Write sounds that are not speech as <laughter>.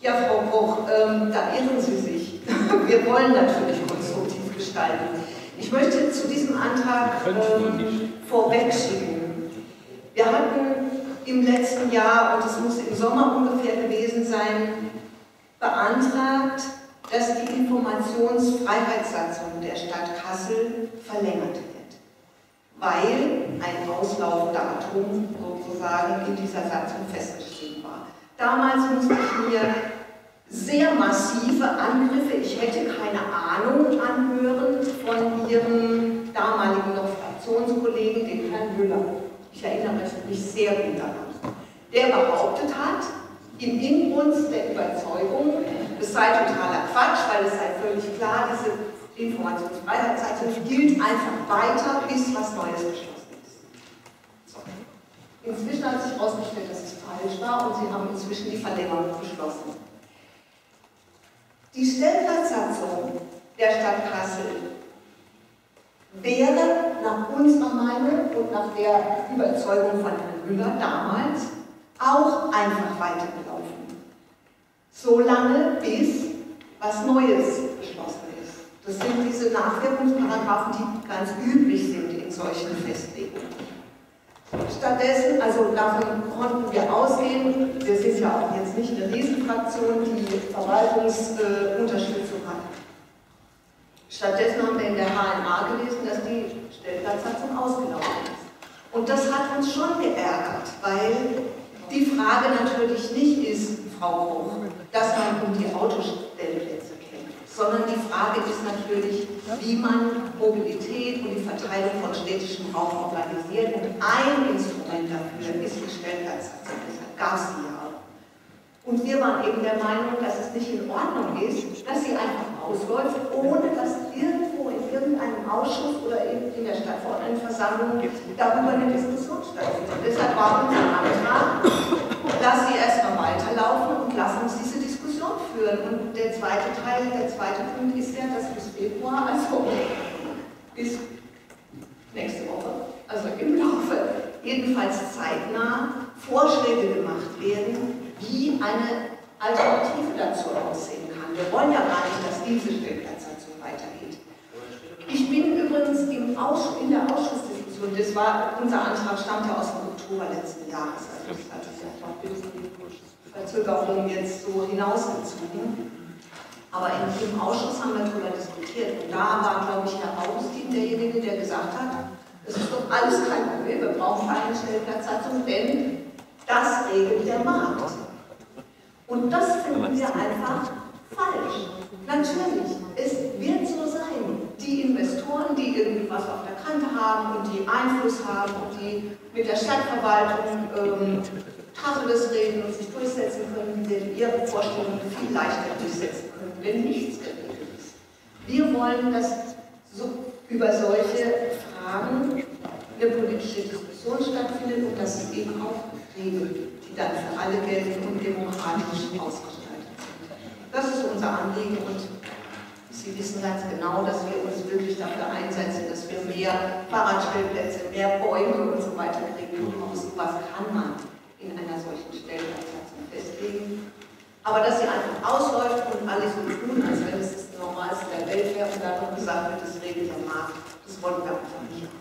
Ja, Frau Koch, ähm, da irren Sie sich. <laughs> Wir wollen natürlich konstruktiv gestalten. Ich möchte zu diesem Antrag ähm, vorwegschicken. Wir hatten im letzten Jahr, und es muss im Sommer ungefähr gewesen sein, beantragt, dass die Informationsfreiheitssatzung der Stadt Kassel verlängert wird, weil ein Auslaufdatum sozusagen in dieser Satzung festgeschrieben war. Damals musste ich mir sehr massive Angriffe, ich hätte keine Ahnung, anhören von Ihrem damaligen noch Fraktionskollegen, dem Herrn Müller. Ich erinnere mich sehr gut daran. Der behauptet hat, im Inbrunst der Überzeugung, es sei totaler Quatsch, weil es sei völlig klar, diese Informationsfreiheitssatzung gilt einfach weiter, bis was Neues beschlossen. Inzwischen hat sich herausgestellt, dass es falsch war und Sie haben inzwischen die Verlängerung beschlossen. Die Stellplatzsatzung der Stadt Kassel wäre nach unserer Meinung und nach der Überzeugung von Herrn Müller damals auch einfach weitergelaufen. So lange, bis was Neues beschlossen ist. Das sind diese Nachwirkungsparagraphen, die ganz üblich sind in solchen Festlegungen. Stattdessen, also davon konnten wir ausgehen, wir sind ja auch jetzt nicht eine Riesenfraktion, die Verwaltungsunterstützung hat. Stattdessen haben wir in der HNA gelesen, dass die Stellplatzsatzung ausgelaufen ist. Und das hat uns schon geärgert, weil die Frage natürlich nicht ist, Frau Koch, dass man um die Autostellplätze kämpft, sondern die Frage ist natürlich, wie man Mobilität und die Verteilung von städtischem Raum organisiert. Und ein Instrument dafür ist die Stellplatzsatzung. Deshalb gab es die ja auch. Und wir waren eben der Meinung, dass es nicht in Ordnung ist, dass sie einfach ausläuft, ohne dass irgendwo in irgendeinem Ausschuss oder in, in der Stadtverordnetenversammlung darüber eine Diskussion stattfindet. Deshalb war unser Antrag, lass sie erstmal weiterlaufen und lass uns diese Diskussion führen. Und der zweite Teil, der zweite Punkt ist ja, dass bis Februar, also bis nächste Woche, also im Laufe, jedenfalls zeitnah, Vorschläge gemacht werden, wie eine Alternative dazu aussehen kann. Wir wollen ja gar nicht, dass diese Stellplatzsatzung weitergeht. Ich bin übrigens in der Ausschussdiskussion, das war, unser Antrag stammt ja aus dem Oktober letzten Jahres, also das hat sich ja noch ein bisschen Verzögerung jetzt so hinausgezogen. Aber in, im Ausschuss haben wir darüber diskutiert und da war, glaube ich, Herr Augustin derjenige, der gesagt hat, es ist doch alles kein Problem, wir brauchen keine Stellplatzsatzung, denn das regelt der Markt. Und das finden wir einfach falsch. Natürlich, es wird so sein. Die Investoren, die irgendwie was auf der Kante haben und die Einfluss haben und die mit der Stadtverwaltung ähm, Tacheles reden und sich durchsetzen können, die werden ihre Vorstellungen viel leichter durchsetzen können, wenn nichts geregelt ist. Wir wollen, dass so über solche Fragen eine politische Diskussion stattfindet und dass es eben auch Regeln die dann für alle gelten und demokratisch ausgestaltet sind. Das ist unser Anliegen und Sie wissen ganz genau, dass wir uns wirklich dafür einsetzen, dass wir mehr Fahrradstellplätze, mehr Bäume und so weiter kriegen. Und auch sowas kann man in einer solchen Stellplatzsatzung festlegen. Aber dass sie einfach ausläuft und alles so tun, als wenn es das Normalste der Welt wäre und dann noch gesagt wird, das regelt der Markt, das wollen wir einfach nicht